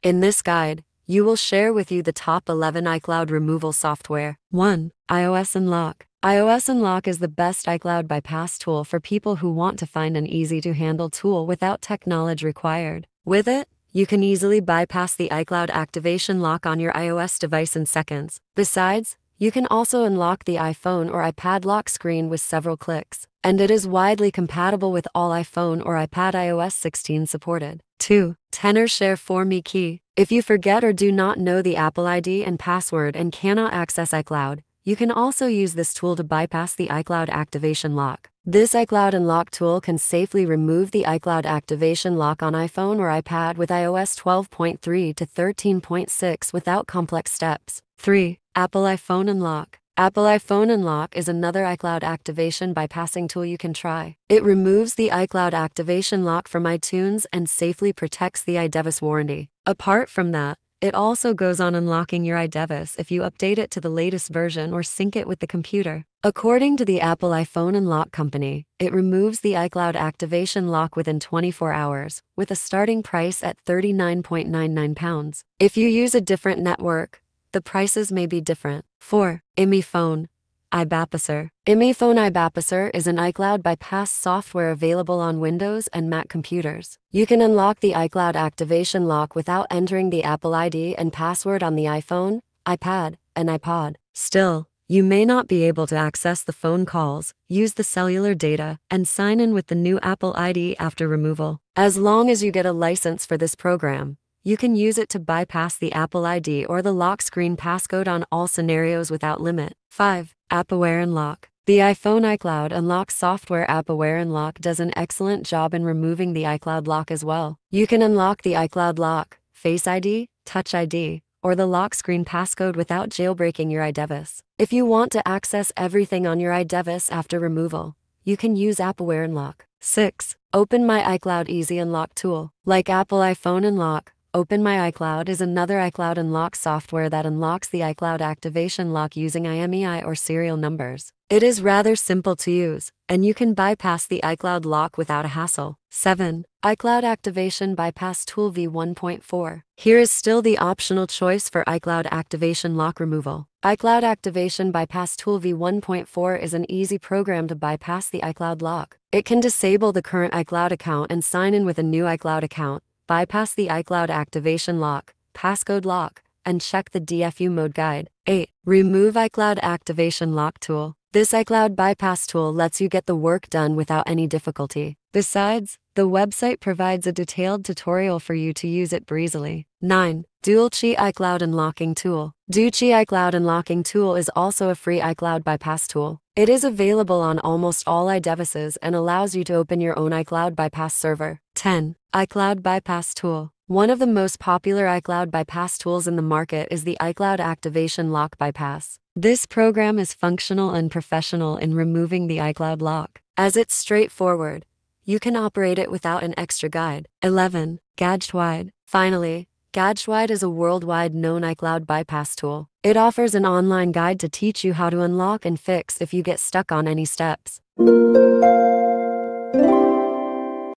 In this guide, you will share with you the top 11 iCloud removal software. 1. iOS Unlock. iOS Unlock is the best iCloud bypass tool for people who want to find an easy to handle tool without tech knowledge required. With it, you can easily bypass the iCloud activation lock on your iOS device in seconds. Besides, you can also unlock the iPhone or iPad lock screen with several clicks, and it is widely compatible with all iPhone or iPad iOS 16 supported. 2. TenorShare for Me Key. If you forget or do not know the Apple ID and password and cannot access iCloud, you can also use this tool to bypass the iCloud activation lock. This iCloud Unlock tool can safely remove the iCloud activation lock on iPhone or iPad with iOS 12.3 to 13.6 without complex steps. 3. Apple iPhone Unlock. Apple iPhone Unlock is another iCloud activation bypassing tool you can try. It removes the iCloud activation lock from iTunes and safely protects the iDevice warranty. Apart from that, it also goes on unlocking your iDevice if you update it to the latest version or sync it with the computer. According to the Apple iPhone Unlock Company, it removes the iCloud activation lock within 24 hours, with a starting price at £39.99. If you use a different network, the prices may be different. 4. IMI Phone iBapacer. IMI Phone iBapacer is an iCloud bypass software available on Windows and Mac computers. You can unlock the iCloud activation lock without entering the Apple ID and password on the iPhone, iPad, and iPod. Still, you may not be able to access the phone calls, use the cellular data, and sign in with the new Apple ID after removal. As long as you get a license for this program, you can use it to bypass the Apple ID or the lock screen passcode on all scenarios without limit. 5. AppAware Unlock. The iPhone iCloud Unlock software AppAware Unlock does an excellent job in removing the iCloud lock as well. You can unlock the iCloud lock, Face ID, Touch ID, or the lock screen passcode without jailbreaking your iDevice. If you want to access everything on your iDevice after removal, you can use AppAware Unlock. 6. Open My iCloud Easy Unlock Tool. Like Apple iPhone Unlock, Open My iCloud is another iCloud unlock software that unlocks the iCloud activation lock using IMEI or serial numbers. It is rather simple to use, and you can bypass the iCloud lock without a hassle. 7. iCloud Activation Bypass Tool v1.4. Here is still the optional choice for iCloud Activation Lock Removal. iCloud Activation Bypass Tool v1.4 is an easy program to bypass the iCloud lock. It can disable the current iCloud account and sign in with a new iCloud account bypass the iCloud activation lock, passcode lock, and check the DFU mode guide. 8. Remove iCloud activation lock tool. This iCloud bypass tool lets you get the work done without any difficulty. Besides, the website provides a detailed tutorial for you to use it breezily. 9. DualChi iCloud Unlocking Tool. DualChi iCloud Unlocking Tool is also a free iCloud bypass tool. It is available on almost all iDevices and allows you to open your own iCloud bypass server. 10. iCloud Bypass Tool. One of the most popular iCloud bypass tools in the market is the iCloud Activation Lock Bypass. This program is functional and professional in removing the iCloud lock. As it's straightforward, you can operate it without an extra guide. 11. GadgetWide. Finally, GadgetWide is a worldwide known iCloud bypass tool. It offers an online guide to teach you how to unlock and fix if you get stuck on any steps.